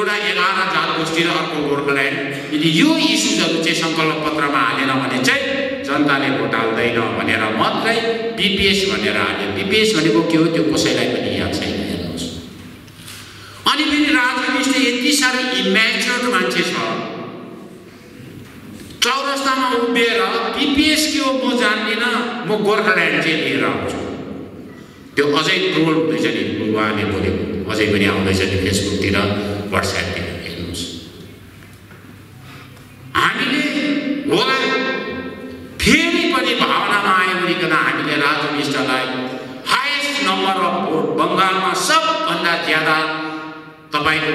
एउटा एघार जात गोष्ठी र अर्को गोर्खाल्यान्ड यदि यो इस्युजहरू चाहिँ सङ्कल्प पत्रमा हालेन भने चाहिँ जनताले भोट हाल्दैन भनेर मात्रै बिपिएस भनेर हाल्यो बिपिएस भनेको के हो त्यो कसैलाई पनि याद छैन हेर्नुहोस् अनि फेरि राजनीतिस्ट यति साह्रो इमेच्योर्ड मान्छे छ चौरस्तामा उभिएर बिपिएस के हो म जान्दिनँ म गोर्खाल्यान्ड चाहिँ लिएर आउँछु त्यो अझै ट्रोल हुँदैछ नि उहाँले बोलेको अझै पनि आउँदैछ नि फेसबुकतिर वाट्सएपतिर हेर्नुहोस्। हामीले होला फेरि पनि भावनामा आयो भनिकन हामीले राजु विष्टलाई हाइएस्ट नम्बर अफ भोट बङ्गालमा सबभन्दा ज्यादा तपाईँको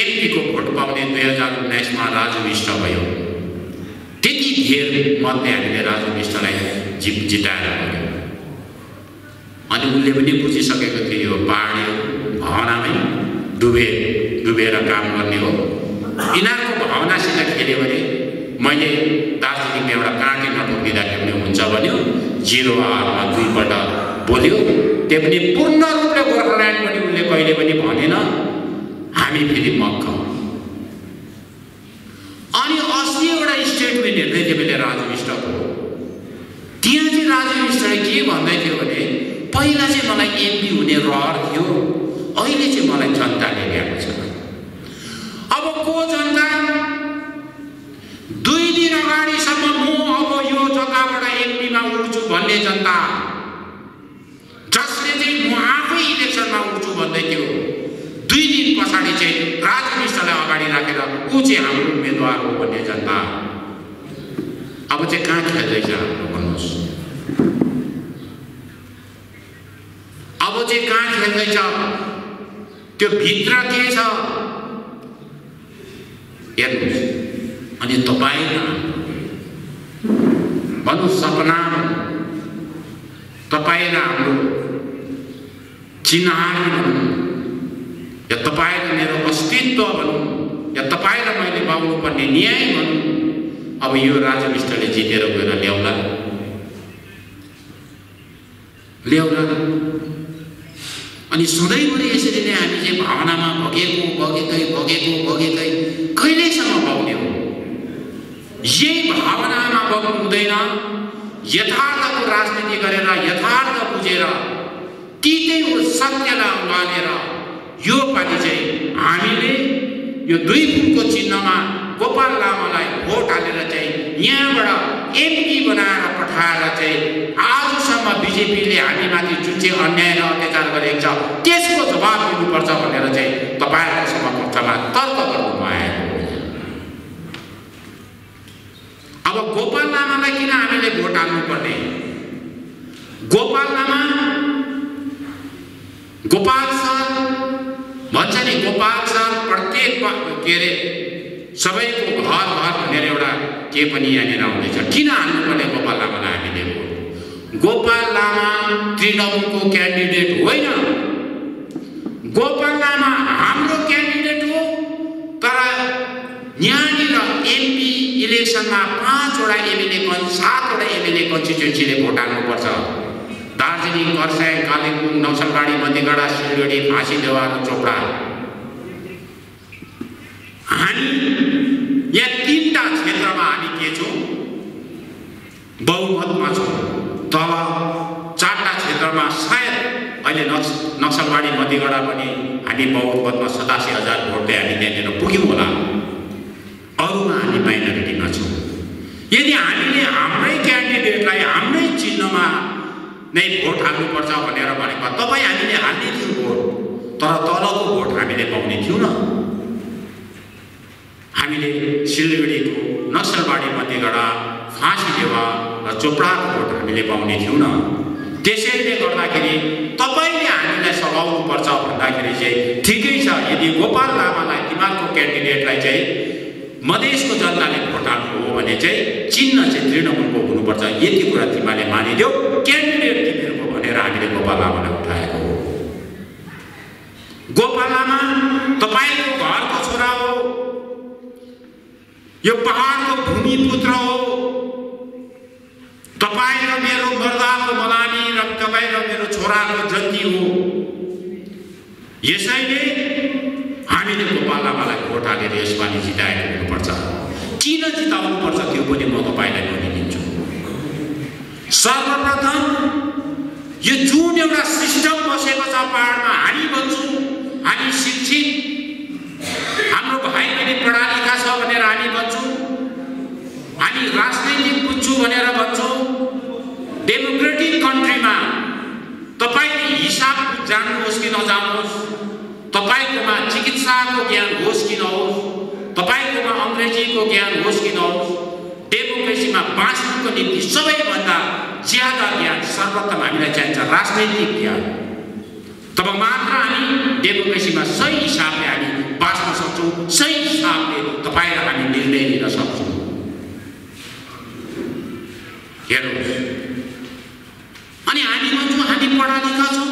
एमपीको भोट पाउने दुई हजार उन्नाइसमा राजु विष्ट भयो। त्यति धेर मतले हामीले राजु विष्टलाई जित जिताएर गऱ्यौँ। अनि उसले पनि बुझिसकेको थियो यो पाहाडी भावनामै। डुबे डुबेर काम गर्ने हो। यिनीहरूको भावनासित खेल्यो भने मैले दार्जिलिङमा एउटा काँटे पनि हुन्छ भन्यो। जिरो आवरमा दुईपल्ट बोल्यो। त्यो पनि पूर्ण रूपले गोर्खाल्यान्ड पनि उसले कहिले पनि भनेन। हामी फेरि मक्ख अनि अस्ति एउटा स्टेटमेन्ट हेर्दै थियो मैले राजु विष्टको त्यहाँ चाहिँ राजु विष्टले के भन्दै थियो भने पहिला चाहिँ मलाई एमपी हुने रहर थियो। अहिले चाहिँ मलाई जनताले ल्याएको छ। अब को जनता? दुई दिन अगाडिसम्म म अब यो जग्गाबाट एमपीमा उठ्छु भन्ने जनता। जसले चाहिँ म आफै इलेक्सनमा उठ्छु भन्दै थियो दुई दिन पछाडि चाहिँ राजमिष्टलाई अगाडि राखेर ऊ चाहिँ हाम्रो उम्मेदवार हो भन्ने जनता। अब चाहिँ कहाँ खेल्दैछ हाम्रो भन्नुहोस्। अब चाहिँ कहाँ खेल्दैछ? त्यो भित्र के छ? हेर्नुहोस्। अनि तपाईँ भन्नु सपना तपाईँ र हाम्रो चिन्हारी भनौँ या तपाईँ र मेरो अस्तित्व भनौँ या तपाईँ र मैले पाउनुपर्ने न्याय भनौँ अब यो राजा विष्टले जितेर गएर ल्याउला। ल्याउला। अनि सधैँभरि यसरी नै हामी चाहिँ भावनामा भगेको बगेकै बगेको बगेकै कहिलेसम्म बग्ने हो? यही भावनामा बग्नु हुँदैन। यथार्थको राजनीति गरेर यथार्थ बुझेर तितै हो सत्यलाई उमालेर पालि चाहिँ हामीले यो दुई फुलको चिन्हमा गोपाल लामालाई भोट हालेर चाहिँ यहाँबाट एमपी बनाएर पठाएर चाहिँ आजसम्म बिजेपीले हामीमाथि जुन चाहिँ अन्याय र अत्याचार गरेको छ त्यसको जवाब दिनुपर्छ भनेर चाहिँ तपाईँहरूको समकक्षमा तर्क गर्नु अब गोपाल लामालाई किन हामीले भोट हाल्नुपर्ने? गोपाल लामा गोपाल सर भन्छ नि गोपाल सर प्रत्येक के अरे सबैको घर घर भनेर एउटा के पनि यहाँनिर आउँदैछ किन हाल्नुपर्ने गोपाल लामालाई हामीले गोपाल लामा तृणमूलको क्यान्डिडेट होइन। गोपाल लामा हाम्रो क्यान्डिडेट हो तर यहाँनिर एमपी इलेक्सनमा पाँचवटा एमएलए सातवटा एमएलए कन्स्टिट्युन्सीले भोट हाल्नुपर्छ। दार्जिलिङ खरसाङ कालिम्पोङ नौसलबाडी मन्दिगडा सिलगढी फाँसी देवा र चोपडा। हामी यहाँ तिनवटा क्षेत्रमा हामी के छौँ? बहुमतमा छौँ। तल चारवटा क्षेत्रमा सायद अहिले नक्स नक्सलबाडी मध्यगढा पनि हामी बहुमतमा सतासी हजार भोटले हामी त्यहाँनिर पुग्यौँ होला। अरूमा हामी माइनोरिटीमा छौँ। यदि हामीले हाम्रै क्यान्डिडेटलाई हाम्रै चिन्हमा नै भोट हाल्नुपर्छ भनेर भनेको तपाईँ हामीले हाल्ने थियौँ भोट तर तलको भोट हामीले पाउने थियौँ न। सिलगढीको नक्सलबाडी मध्यगढा फाँसी देवा र चोपडाको भोट हामीले पाउने थियौँ न। त्यसैले गर्दाखेरि तपाईँले हामीलाई सघाउनुपर्छ भन्दाखेरि चाहिँ ठिकै छ। यदि गोपाल लामालाई तिमीहरूको क्यान्डिडेटलाई चाहिँ मधेसको जनताले भोट हाल्नु हो भने चाहिँ चिन्ह चाहिँ तृणमूलको हुनुपर्छ। यति कुरा तिमीले मानिदेऊ। क्यान्डिडेट तिमीहरूको भनेर हामीले गोपाल लामालाई उठाएको हो। गोपाल लामा तपाईँको घरको छोरा हो यो पहाडको भूमिपुत्र हो। तपाईँ र मेरो मर्दाको मलामी र तपाईँ र मेरो छोराको जन्ती हो। यसैले हामीले गोपाल लामालाई भोट हालेर यसपालि जिताएको हुनुपर्छ। किन जिताउनुपर्छ त्यो पनि म तपाईँलाई भनिदिन्छु। सर्वप्रथम यो जुन एउटा सिस्टम बसेको छ पाहाडमा हामी भन्छौँ हामी शिक्षित हाम्रो भाइ बहिनी भनेर हामी भन्छौँ। हामी राजनैतिक बुझ्छु भनेर भन्छौँ। डेमोक्रेटिक कन्ट्रीमा तपाईँले हिसाब जान्नुहोस् कि नजान्नुहोस् तपाईँकोमा चिकित्साको ज्ञान होस् कि नहोस् तपाईँकोमा अङ्ग्रेजीको ज्ञान होस् कि नहोस् डेमोक्रेसीमा बाँच्नुको निम्ति सबैभन्दा ज्यादा ज्ञान सर्वोत्तम हामीलाई चाहिन्छ राजनैतिक ज्ञान। तब मात्र हामी डेमोक्रेसीमा सही हिसाबले हामी सही हिसाबले तपाईँ र हामी निर्णय लिन सक्छौँ हेर्नुहोस् अनि हामी भन्छौँ हामी पढा लेखा छौँ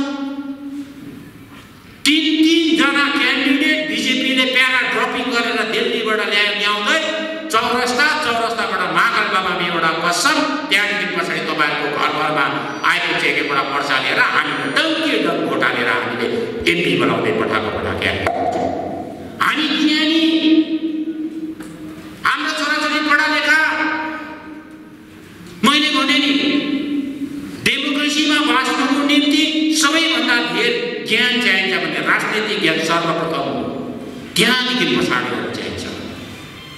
तिन तिनजना क्यान्डिडेट बिजेपीले प्यारा ड्रपिङ गरेर दिल्लीबाट ल्याए ल्याउँदै चौरस्ता चौरस्ताबाट महाकाल बाबामा एउटा कसम त्यहाँदेखि पछाडि तपाईँहरूको घर घरमा आइपुग्छ एकवटा पर्चा लिएर हामीले डङ्की डङ्क भोट हालेर हामीले एमपी बनाउँदै पठाएको पठाएको हामी ज्ञानी हाम्रो छोराछोरी पढा लेखा मैले भने नि डेमोक्रेसीमा बाँच्नुको निम्ति सबैभन्दा धेर ज्ञान चाहिन्छ भने राजनीतिक ज्ञान सर्वप्रथम हो। त्यहाँदेखि पछाडि चाहिन्छ।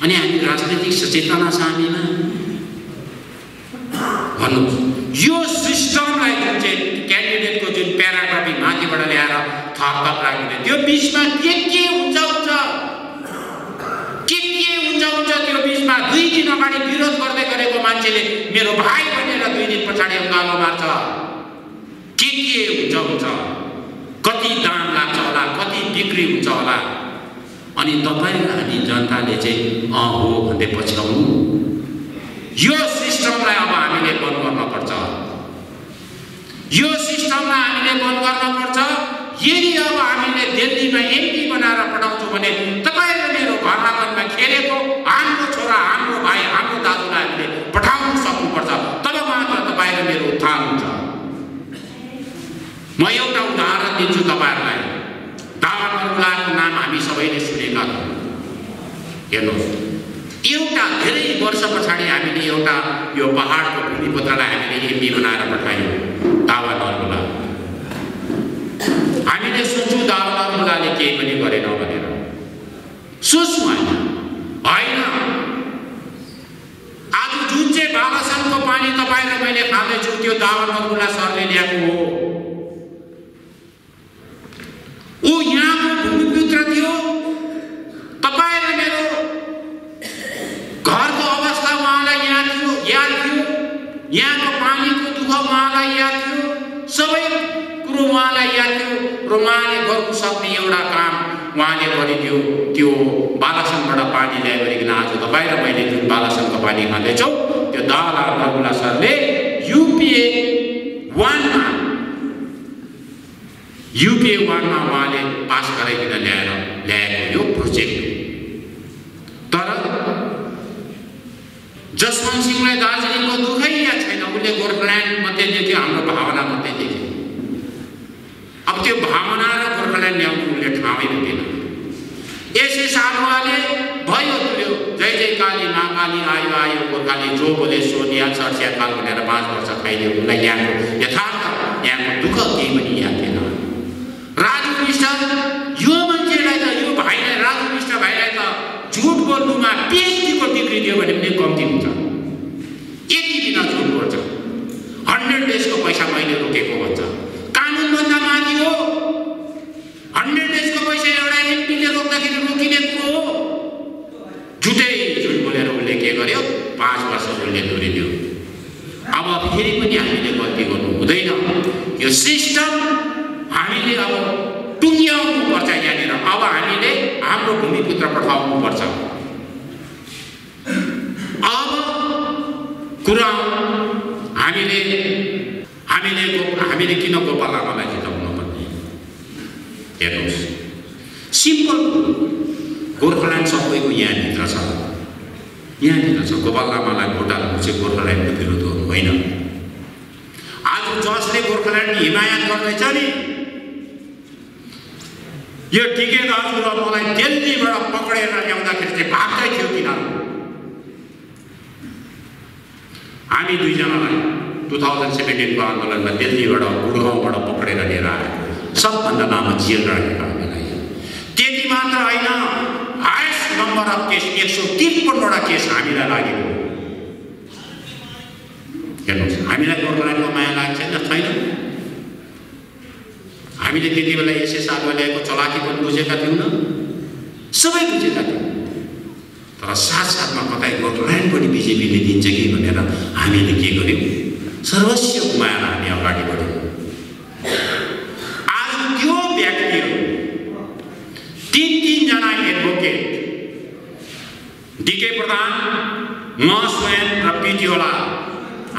अनि हामी राजनैतिक सचेतना छ भन्नुहोस् यो सिस्टमलाई जुन चाहिँ क्यान्डिडेटको जुन प्याराग्राफी माथिबाट ल्याएर थप थप राखिदिने त्यो बिचमा के के हुन्छ हुन्छ? के के हुन्छ हुन्छ त्यो बिचमा दुई दिन अगाडि विरोध गर्दै गरेको मान्छेले मेरो भाइ भनेर दुई दिन पछाडि अङ्गालो मार्छ। के के हुन्छ हुन्छ? कति दाम लाग्छ होला कति बिक्री हुन्छ होला? अनि तपाईँ हामी जनताले चाहिँ अँ हो भन्दै पछ्याउनु यो सिस्टमलाई अब हामीले बन्द गर्नुपर्छ। यो सिस्टमलाई हामीले बन्द गर्नुपर्छ। यदि अब हामीले दिल्लीमा एमपी बनाएर पठाउँछौँ भने तपाईँ र मेरो घर आँगनमा खेलेको हाम्रो छोरा हाम्रो भाइ हाम्रो दाजुलाई हामीले पठाउन सक्नुपर्छ। तब मात्र तपाईँ मेरो उत्थान हुन्छ। म एउटा दिन्छु तपाईँहरूलाई। दावाको नाम हामी सबैले सुनेका छौँ हेर्नुहोस् एउटा धेरै वर्ष पछाडि हामीले एउटा यो पहाडको भूमिपुत्रलाई हामीले एमपी बनाएर पठायौँ दावा नर्मुला हामीले सोच्छौँ दावा नर्मुलाले केही पनि गरेन भनेर। सोच्नु होइन। होइन। आज जुन चाहिँ बालासनको पानी तपाईँ र मैले खाँदैछु त्यो दावा नर्मुला सरले ल्याएको हो ऊ यहाँको भूमिपुत्र थियो तपाईँ र मेरो घरको अवस्था उहाँलाई याद थियो याद थियो यहाँको पानीको दुःख उहाँलाई याद थियो सबै कुरो उहाँलाई याद थियो र उहाँले गर्नु सक्ने एउटा काम उहाँले गरिदियो त्यो बालासनबाट पानी ल्याइकन आज तपाईँ र मैले जुन बालासनको पानी खाँदैछौँ त्यो दाला रघुला सरले युपिए वानमा युपिए वानमा उहाँले पास गराइकन ल्याएर ल्याएको यो प्रोजेक्ट। तर जसवन्त सिंहलाई दार्जिलिङको दुःखै याद छैन उसले गोर्खाल्यान्ड मात्रै देख्यो हाम्रो भावना मात्रै देख्यो अब त्यो भावना र गोर्खाल्यान्ड ल्याउनु उसले ठाउँै पुगेन यसै सालुवाले भयो तुल्यो जय जय काली मा काली आयो आयो गोर्खाली जो बोले सो निहाल सर्सिया काल भनेर पाँच वर्ष खाइदियो उसलाई यहाँको यथार्थ यहाँको दुःख केही पनि याद थिएन। राजु विष्ट यो मान्छेलाई त यो भाइलाई राजु विष्ट भाइलाई त झुट बोल्नुमा पिएचडीको डिग्री दियो भने पनि कम्ती हुन्छ यति दिन झुट बोल्छ हन्ड्रेड डेजको पैसा मैले रोकेको भन्छ कानुनभन्दा माथि हो हन्ड्रेड डेजको पैसा एउटा एमपीले रोक्दाखेरि रोकिने कुरो हो झुटै झुट बोलेर उसले के गर्यो पाँच वर्ष उसले दोहोरिदियो अब फेरि पनि हामीले गल्ती गर्नु हुँदैन यो सिस्टम हामीले अब टुङ्ग्याउनु पर्छ यहाँनिर अब हामीले हाम्रो भूमिपुत्र पठाउनु पर्छ अब कुरा हामीले हामीले हामीले किन गोपाल लामालाई जिताउनु पर्ने हेर्नुहोस् सिम्पल गोर्खाल्यान्ड सबैको यहाँभित्र छ यहाँनिर छ गोपाल लामालाई भोट हाल्नु चाहिँ गोर्खाल्यान्डको विरोध गर्नु होइन आज जसले गोर्खाल्यान्ड हिमायत गर्दैछ नि यो टिके दाजु र मलाई दिल्लीबाट पक्रेर ल्याउँदाखेरि चाहिँ भाग्दै थियो तिनीहरू हामी दुईजनालाई टु थाउजन्ड सेभेन्टिनको आन्दोलनमा दिल्लीबाट गुडगाउँबाट पक्रेर लिएर आएको सबभन्दा लामो जेल राखेको हामीलाई। त्यति मात्र होइन हाइएस्ट नम्बर अफ केस एक सौ त्रिपन्नवटा केस हामीलाई लागेको हेर्नुहोस् हामीलाई गोर्खाल्यान्डको माया लाग्छ छैन छैन? हामीले त्यति बेला एसएसआरमा ल्याएको चलाकी पनि बुझेका थियौँ न सबै बुझेका थियौँ तर साथसाथमा कतै गोर्खाल्यान्ड पनि बिजेपीले दिन्छ कि भनेर हामीले के गर्यौँ? सर्वस्व गुमाएर हामी अगाडि बढ्यौँ। आज त्यो व्यक्तिहरू तिन तिनजना एडभोकेट डिके प्रधान म स्वयं र पिटिओला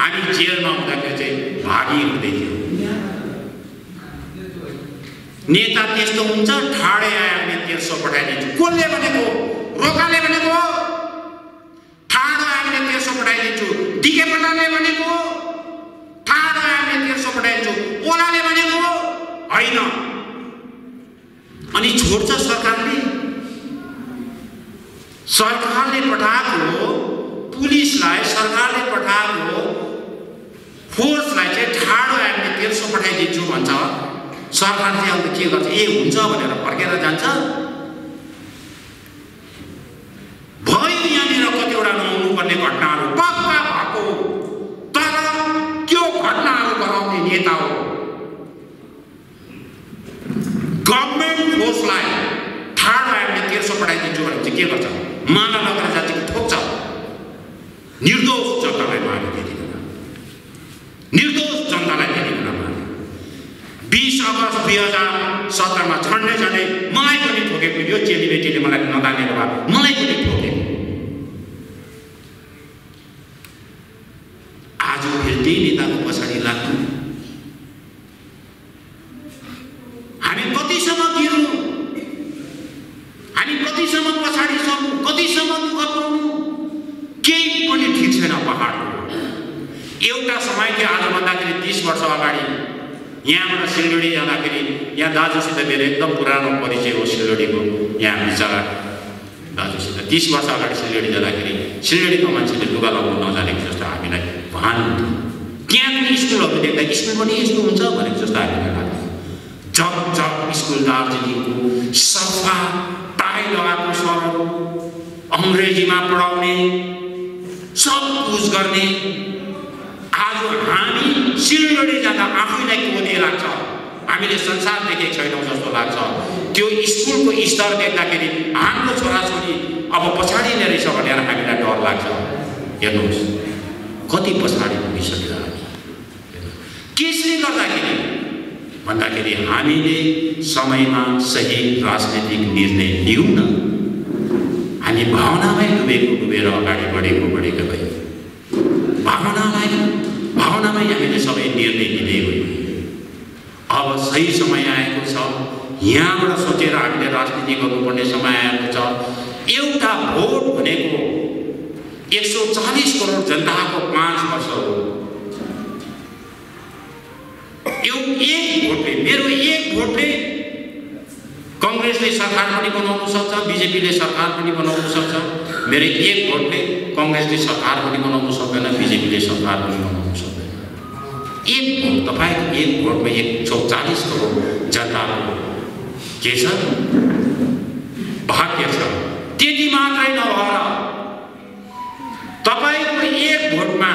हामी जेलमा हुँदाखेरि चाहिँ भागी हुँदै थियौँ। नेता त्यस्तो हुन्छ ठाडे आयो भने तेर्सो पठाइदिन्छु कसले भनेको? रोकाले भनेको ठाडो भने तेर्सो पठाइदिन्छु डिके प्रधानले भनेको ठाडो भने तेर्सो पठाइदिन्छु ओलाले भनेको होइन। अनि छोड्छ सरकारले। सरकारले पठाएको पुलिसलाई सरकारले पठाएको फोर्सलाई चाहिँ ठाडो भने तेर्सो पठाइदिन्छु भन्छ। सरकार चाहिँ अन्त के गर्छ? ए हुन्छ भनेर फर्केर जान्छ भयो यहाँनिर कतिवटा नहुनुपर्ने घटनाहरू पक्का भएको तर त्यो घटनाहरू गराउने नेता हो गभर्मेन्ट फोर्सलाई ठाडो आयो भने तेर्सो पठाइदिन्छु भने चाहिँ के गर्छ माला लगेर जान्छ कि ठोक्छ निर्दोष जनतालाई मार्यो त्यति बेला निर्दोष जनतालाई त्यति बेला मार्यो बिस अगस्त दुई हजार सत्तरमा झन्डै मलाई पनि ठोकेको यो चेलीबेटीले मलाई नजानेको भए। मलाई पनि ठोकेको आज फेरि त्यही नेताको पछाडि लाग्नु हामी कतिसम्म गिर्नु हामी कतिसम्म पछाडि सर्नु कतिसम्म दुःख पाउनु केही पनि ठिक छैन पहाडको एउटा समय थियो आज भन्दाखेरि तिस वर्ष अगाडि यहाँबाट सिलगढी जाँदाखेरि यहाँ दाजुसित मेरो एकदम पुरानो परिचय हो सिलगढीको यहाँ बिचरा दाजुसित तिस वर्ष अगाडि सिलगढी जाँदाखेरि सिलगढीको मान्छेले लुगा लगाउनु नजानेको जस्तो हामीलाई भान त्यहाँको स्कुलहरू देख्दा स्कुल पनि यस्तो हुन्छ भनेको जस्तो हामीलाई लाग्थ्यो जग जग स्कुल दार्जिलिङको सफा टाई लगाएको सरहरू अङ्ग्रेजीमा पढाउने सब कुछ गर्ने आज हामी सिलगढी जाँदा आफैलाई कोदे लाग्छ हामीले संसार देखेको छैनौँ जस्तो लाग्छ त्यो स्कुलको स्तर देख्दाखेरि हाम्रो छोराछोरी अब पछाडि नै रहेछ भनेर हामीलाई डर लाग्छ। हेर्नुहोस् कति पछाडि पुगिसक्यो हामी केसले गर्दाखेरि? भन्दाखेरि हामीले समयमा सही राजनैतिक निर्णय लिउँ न हामी भावनामै डुबेको डुबेर अगाडि बढेको बढेको भयौँ भावनालाई भावनामै हामीले सबै निर्णय लिँदै गयौँ। अब सही समय आएको छ। यहाँबाट सोचेर हामीले राजनीति गर्नुपर्ने समय आएको छ। एउटा भोट भनेको एक सौ चालिस करोड जनताको पाँच वर्ष हो। एक भोटले मेरो एक भोटले कङ्ग्रेसले सरकार पनि बनाउन सक्छ बिजेपीले सरकार पनि बनाउन सक्छ। मेरो एक भोटले कङ्ग्रेसले सरकार पनि बनाउन सक्दैन बिजेपीले सरकार पनि बनाउन एक तपाईँको एक भोटमा एक सौ चालिस करोड जनताको के छ भाग्य छ। त्यति मात्रै नभएर तपाईँको एक भोटमा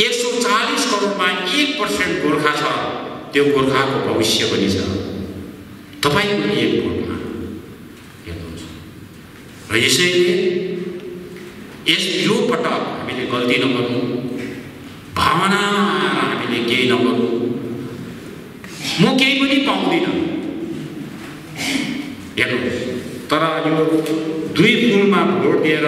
एक सौ चालिस करोडमा एक पर्सेन्ट गोर्खा छ त्यो गोर्खाको भविष्य पनि छ। तपाईँको एक भोटमा हेर्नुहोस्। र यसैले यस यो पटक हामीले गल्ती नगर्नु भावना हामीले केही नगर्नु म केही पनि पाउँदिनँ। हेर्नुहोस् तर यो दुई फुलमा भोट दिएर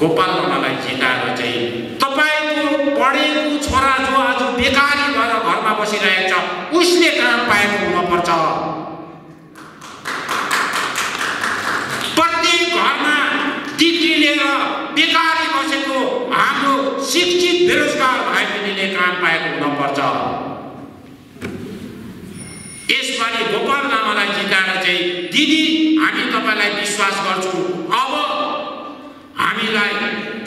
गोपाल लामालाई जिताएर चाहिँ तपाईँको पढेको छोरा जो आज बेकारी भएर घरमा बसिरहेको छ उसले काम पाएको हुनुपर्छ प्रत्येक घरमा बेकारी बसेको हाम्रो शिक्षित बेरोजगार भाइ बहिनीले काम पाएको हुनपर्छ। यसपालि गोपाल लामालाई जिताएर चाहिँ दिदी हामी तपाईँलाई विश्वास गर्छौँ। अब हामीलाई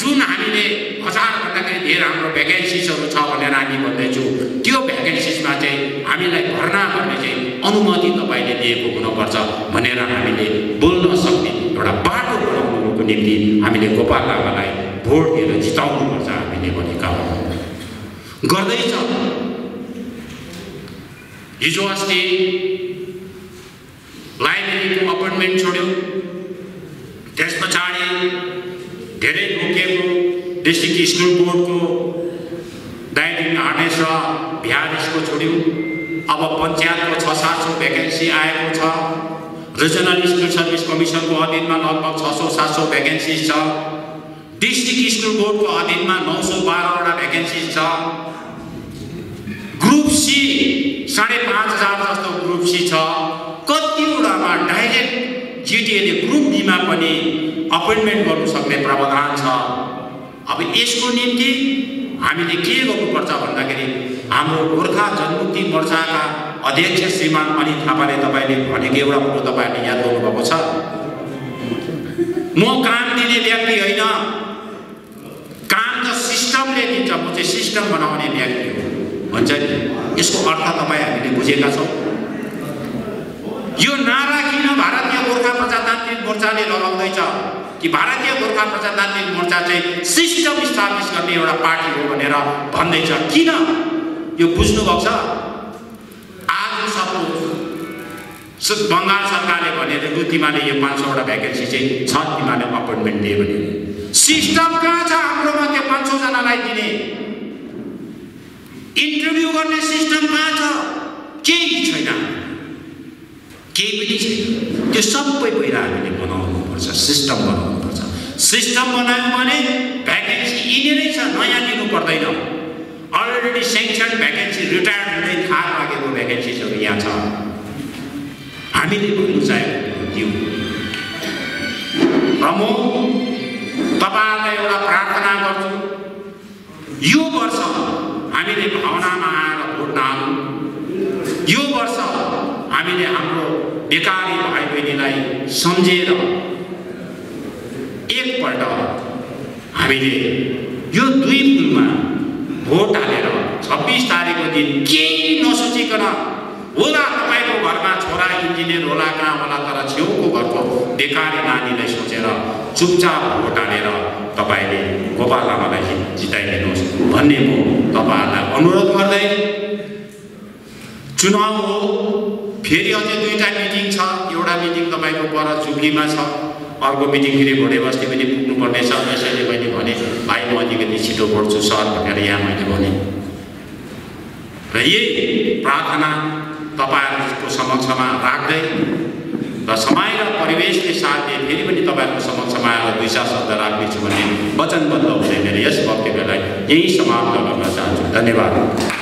जुन हामीले हजारभन्दाखेरि धेर हाम्रो भ्याकेन्सिसहरू छ भनेर हामी भन्दैछौँ त्यो भ्याकेन्सिसमा चाहिँ हामीलाई भर्ना गर्ने चाहिँ अनुमति तपाईँले दिएको हुनुपर्छ भनेर हामीले बोल्न सक्ने एउटा बाटो बनाउनुको निम्ति हामीले गोपाल लामालाई भोट दिएर जिताउनुपर्छ हामीले भनेका हौँ। गर्दैछ। हिजो अस्ति लाइब्रेरीको अपोइन्टमेन्ट छोड्यो। त्यस पछाडि धेरै रोकिएको डिस्ट्रिक्ट स्कुल बोर्डको डाइनिङ हार्नेस र बिहारिसको छोड्यो। अब पञ्चायतको छ सात सौ भ्याकेन्सी आएको छ। रिजनल स्कुल सर्भिस कमिसनको अधीनमा लगभग छ सौ सात सौ भ्याकेन्सिज छ डिस्ट्रिक्ट स्कुल बोर्डको अधीनमा नौ सौ बाह्रवटा भ्याकेन्सिज छ ग्रुप सी साढे पाँच हजार जस्तो ग्रुप सी छ। कतिवटामा डाइरेक्ट जिटिएले ग्रुप बीमा पनि अपोइन्टमेन्ट गर्नु सक्ने प्रावधान छ। अब यसको निम्ति हामीले के गर्नुपर्छ भन्दाखेरि हाम्रो गोर्खा जनमुक्ति मोर्चाका अध्यक्ष श्रीमान अनित थापाले तपाईँले भनेको एउटा कुरो तपाईँहरूले याद गर्नुभएको छ। म काम दिने व्यक्ति होइन। काम त सिस्टमले दिन्छ म चाहिँ सिस्टम बनाउने व्यक्ति हो। भन्छ नि यसको अर्थ तपाईँ हामीले बुझेका छौँ। यो नारा किन भारतीय गोर्खा प्रजातान्त्रिक मोर्चाले लगाउँदैछ कि भारतीय गोर्खा प्रजातान्त्रिक मोर्चा चाहिँ सिस्टम स्थापित गर्ने एउटा पार्टी हो भनेर भन्दैछ? किन? यो बुझ्नुभएको छ? बङ्गाल सरकारले भने लु तिमीले यो पाँच सौवटा भ्याकेन्सी चाहिँ छ तिमीले अपोइन्टमेन्ट दियो भने। सिस्टम कहाँ छ हाम्रोमा? त्यो पाँच सौजनालाई दिने। इन्टरभ्यू गर्ने सिस्टम कहाँ छ? केही छैन। केही पनि छैन। त्यो सबै पहिला हामीले बनाउनुपर्छ सिस्टम बनाउनुपर्छ। सिस्टम बनायौँ भने भ्याकेन्सी यिनीरै छ नयाँ दिनु पर्दैन। अलरेडी सेङ्सन भ्याकेन्सी रिटायर्ड हुँदै थाहा लागेको भ्याकेन्सिजहरू यहाँ छ। हामीले भन्नु चाहेको दिउँ र म तपाईँहरूलाई एउटा प्रार्थना गर्छु। यो वर्ष हामीले भावनामा आएर भोट नहालौँ। यो वर्ष हामीले हाम्रो बेकारी भाइ बहिनीलाई सम्झेर एकपल्ट हामीले यो दुई पुलमा भोट हालेर छब्बिस तारिकको दिन केही नसोचिकन होला घरमा छोरा इन्जिनियर होला कहाँ होला तर छेउको घरको बेकारी नानीलाई सोचेर चुपचाप भोट हालेर तपाईँले गोपाल लामालाई जिताइदिनुहोस् भन्ने म तपाईँहरूलाई अनुरोध गर्दै चुनाव हो। फेरि अझै दुईवटा मिटिङ छ। एउटा मिटिङ तपाईँको पर जुब्लीमा छ। अर्को मिटिङ फेरि भोटे बस्ती पनि पुग्नुपर्ने छ। त्यसैले मैले भने भाइ म अलिकति छिटो पढ्छु सर भनेर यहाँ मैले भने। र यही प्रार्थना तपाईँहरूको समक्षमा राख्दै र समय र परिवेशले साथ दिए फेरि पनि तपाईँहरूको समक्षमा आएर दुई चार शब्द राख्नेछु भन्ने वचनबद्ध हुँदै मेरो यस वक्तव्यलाई यही समाप्त गर्न चाहन्छु। धन्यवाद।